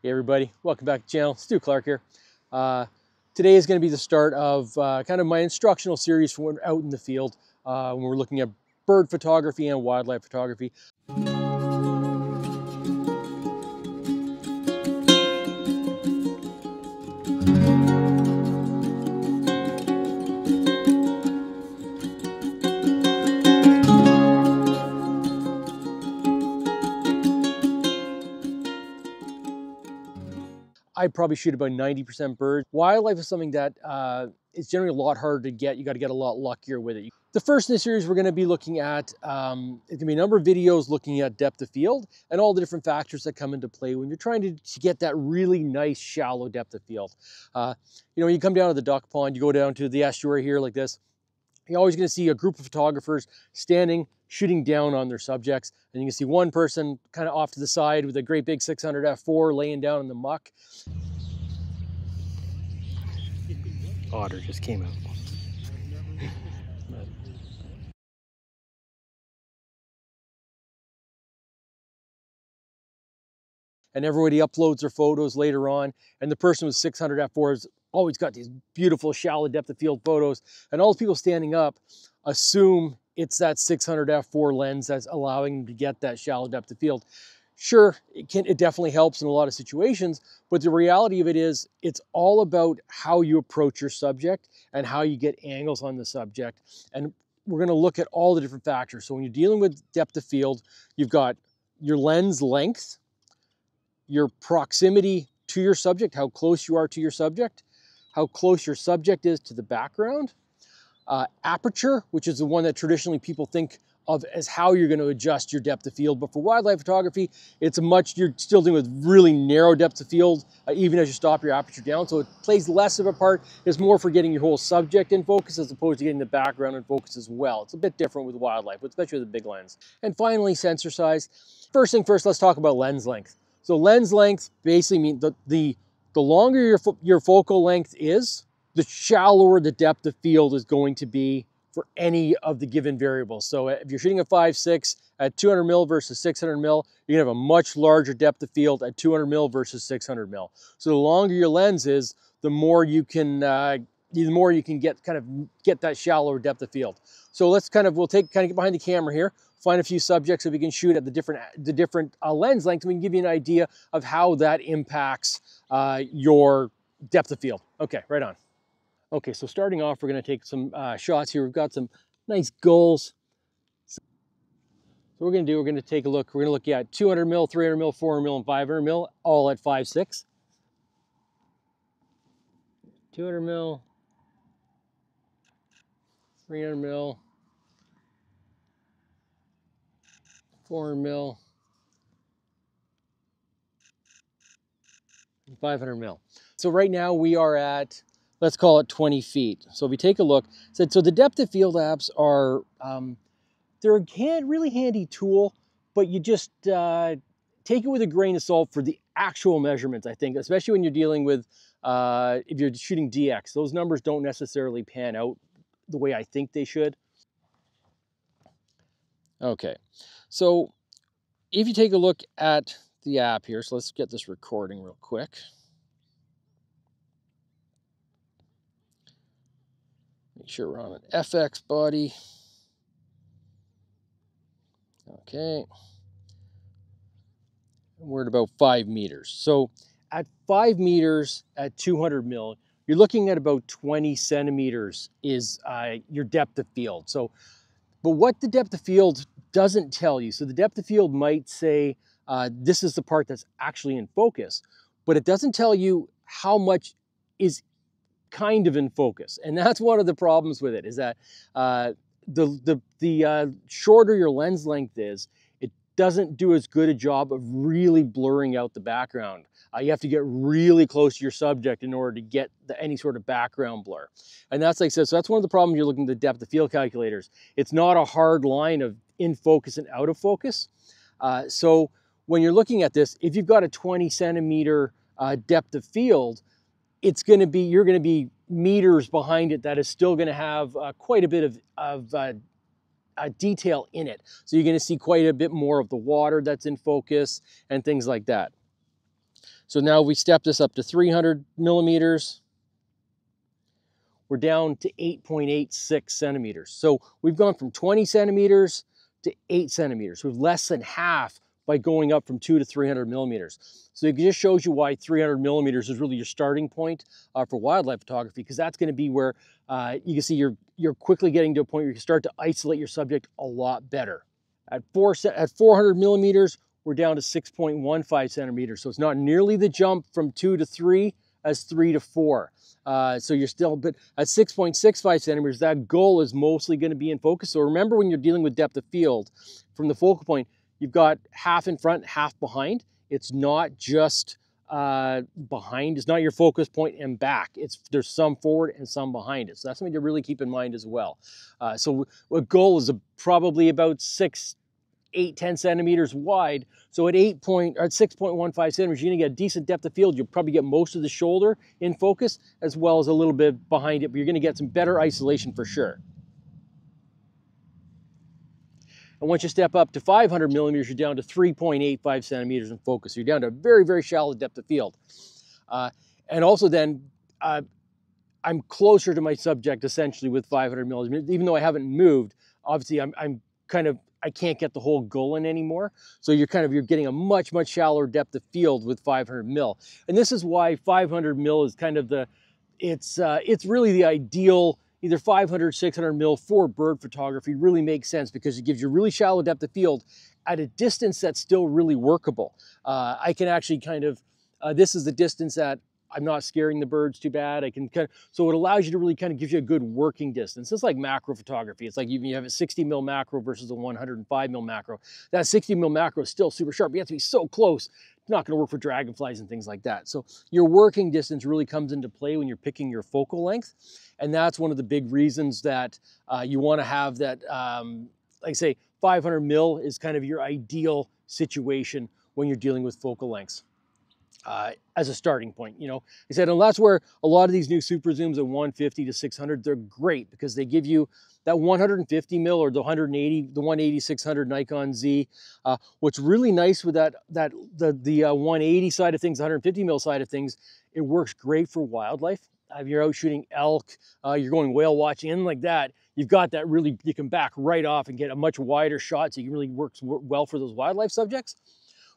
Hey everybody, welcome back to the channel. Stu Clark here. Uh, today is going to be the start of uh, kind of my instructional series for when out in the field uh, when we're looking at bird photography and wildlife photography. I probably shoot about 90% birds. Wildlife is something that uh, is generally a lot harder to get. You got to get a lot luckier with it. The first in the series we're going to be looking at, um, it's going to be a number of videos looking at depth of field and all the different factors that come into play when you're trying to, to get that really nice shallow depth of field. Uh, you know, you come down to the duck pond, you go down to the estuary here like this, you're always going to see a group of photographers standing, shooting down on their subjects. And you can see one person kind of off to the side with a great big 600 F4 laying down in the muck. Otter just came out. and everybody uploads their photos later on. And the person with 600 F4 has always got these beautiful shallow depth of field photos. And all the people standing up assume it's that 600 F4 lens that's allowing them to get that shallow depth of field. Sure, it can it definitely helps in a lot of situations, but the reality of it is it's all about how you approach your subject and how you get angles on the subject. And we're going to look at all the different factors. So when you're dealing with depth of field, you've got your lens length, your proximity to your subject, how close you are to your subject, how close your subject is to the background, uh, aperture, which is the one that traditionally people think of as how you're going to adjust your depth of field. But for wildlife photography, it's a much, you're still dealing with really narrow depths of field, uh, even as you stop your aperture down. So it plays less of a part. It's more for getting your whole subject in focus as opposed to getting the background in focus as well. It's a bit different with wildlife, especially with a big lens. And finally, sensor size. First thing first, let's talk about lens length. So lens length basically means the, the, the longer your, your focal length is, the shallower the depth of field is going to be for any of the given variables. So if you're shooting a 5.6 at 200 mil versus 600 mil, you're gonna have a much larger depth of field at 200 mil versus 600 mil. So the longer your lens is, the more you can uh, the more you can get kind of get that shallower depth of field. So let's kind of we'll take kind of get behind the camera here, find a few subjects that we can shoot at the different the different uh, lens lengths. We can give you an idea of how that impacts uh, your depth of field. Okay, right on. Okay, so starting off, we're gonna take some uh, shots here. We've got some nice goals. So we're gonna do, we're gonna take a look. We're gonna look at 200 mil, 300 mil, 400 mil, and 500 mil, all at 5.6. 200 mil, 300 mil, 400 mil, and 500 mil. So right now we are at let's call it 20 feet. So if you take a look, said so the depth of field apps are, um, they're a really handy tool, but you just uh, take it with a grain of salt for the actual measurements, I think, especially when you're dealing with, uh, if you're shooting DX, those numbers don't necessarily pan out the way I think they should. Okay, so if you take a look at the app here, so let's get this recording real quick. Make sure we're on an FX body. Okay. We're at about five meters. So at five meters at 200 mil, you're looking at about 20 centimeters is uh, your depth of field. So, but what the depth of field doesn't tell you, so the depth of field might say uh, this is the part that's actually in focus, but it doesn't tell you how much is kind of in focus. And that's one of the problems with it is that uh, the, the, the uh, shorter your lens length is, doesn't do as good a job of really blurring out the background. Uh, you have to get really close to your subject in order to get the, any sort of background blur. And that's like I said, so that's one of the problems you're looking at the depth of field calculators. It's not a hard line of in focus and out of focus. Uh, so when you're looking at this, if you've got a 20 centimeter uh, depth of field, it's going to be, you're going to be meters behind it that is still going to have uh, quite a bit of, of uh, detail in it. So you're going to see quite a bit more of the water that's in focus and things like that. So now we step this up to 300 millimeters. We're down to 8.86 centimeters. So we've gone from 20 centimeters to 8 centimeters. We've less than half by going up from 2 to 300 millimeters. So it just shows you why 300 millimeters is really your starting point uh, for wildlife photography because that's going to be where uh, you can see you're, you're quickly getting to a point where you can start to isolate your subject a lot better. At, four, at 400 millimeters, we're down to 6.15 centimeters. So it's not nearly the jump from 2 to 3 as 3 to 4. Uh, so you're still, but at 6.65 centimeters, that goal is mostly going to be in focus. So remember when you're dealing with depth of field, from the focal point, You've got half in front, half behind. It's not just uh, behind. It's not your focus point and back. It's there's some forward and some behind it. So that's something to really keep in mind as well. Uh, so a goal is a, probably about six, eight, 10 centimeters wide. So at eight point or at 6.15 centimeters, you're gonna get a decent depth of field. You'll probably get most of the shoulder in focus as well as a little bit behind it, but you're gonna get some better isolation for sure. And once you step up to 500 millimeters, you're down to 3.85 centimeters in focus. You're down to a very, very shallow depth of field. Uh, and also then, uh, I'm closer to my subject essentially with 500 millimeters, even though I haven't moved. Obviously, I'm, I'm kind of I can't get the whole goal in anymore. So you're kind of you're getting a much much shallower depth of field with 500 mil, and this is why 500 mil is kind of the it's uh, it's really the ideal either 500, 600 mil for bird photography really makes sense because it gives you really shallow depth of field at a distance that's still really workable. Uh, I can actually kind of, uh, this is the distance that I'm not scaring the birds too bad. I can kind of, so it allows you to really kind of give you a good working distance. It's like macro photography. It's like you, you have a 60 mil macro versus a 105 mil macro. That 60 mil macro is still super sharp. You have to be so close. Not going to work for dragonflies and things like that. So your working distance really comes into play when you're picking your focal length. And that's one of the big reasons that uh, you want to have that, um, like I say, 500 mil is kind of your ideal situation when you're dealing with focal lengths uh, as a starting point. You know, he said, and that's where a lot of these new super zooms at 150 to 600, they're great because they give you that 150 mil or the 180, the 180 600 Nikon Z. Uh, what's really nice with that, that the the uh, 180 side of things, 150 mil side of things, it works great for wildlife. If you're out shooting elk, uh, you're going whale watching, and like that, you've got that really, you can back right off and get a much wider shot so you can really work well for those wildlife subjects.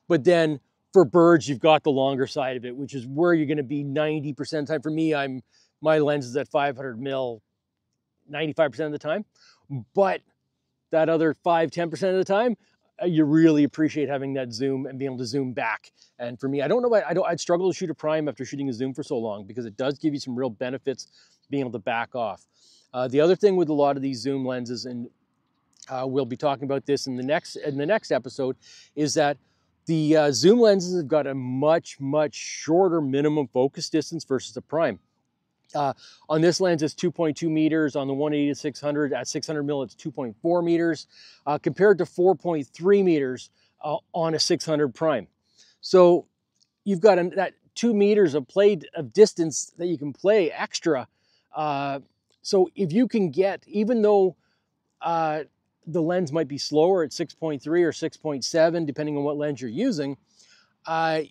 But then for birds, you've got the longer side of it, which is where you're going to be 90% of the time. For me, I'm my lens is at 500 mil 95% of the time. But that other 5 10% of the time, uh, you really appreciate having that zoom and being able to zoom back. And for me, I don't know, I don't, I'd struggle to shoot a prime after shooting a zoom for so long because it does give you some real benefits being able to back off. Uh, the other thing with a lot of these zoom lenses, and uh, we'll be talking about this in the next in the next episode, is that the uh, zoom lenses have got a much, much shorter minimum focus distance versus the prime. Uh, on this lens, it's 2.2 meters. On the 180 to 600, at 600 mil, it's 2.4 meters, uh, compared to 4.3 meters uh, on a 600 prime. So you've got a, that two meters of play of distance that you can play extra. Uh, so if you can get, even though uh, the lens might be slower at 6.3 or 6.7, depending on what lens you're using, uh,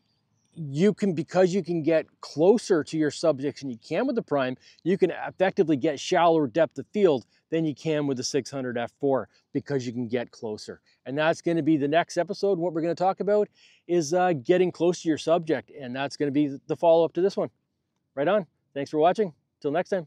you can, because you can get closer to your subjects than you can with the prime, you can effectively get shallower depth of field than you can with the 600 f4 because you can get closer. And that's going to be the next episode. What we're going to talk about is uh, getting close to your subject. And that's going to be the follow-up to this one. Right on. Thanks for watching. Till next time.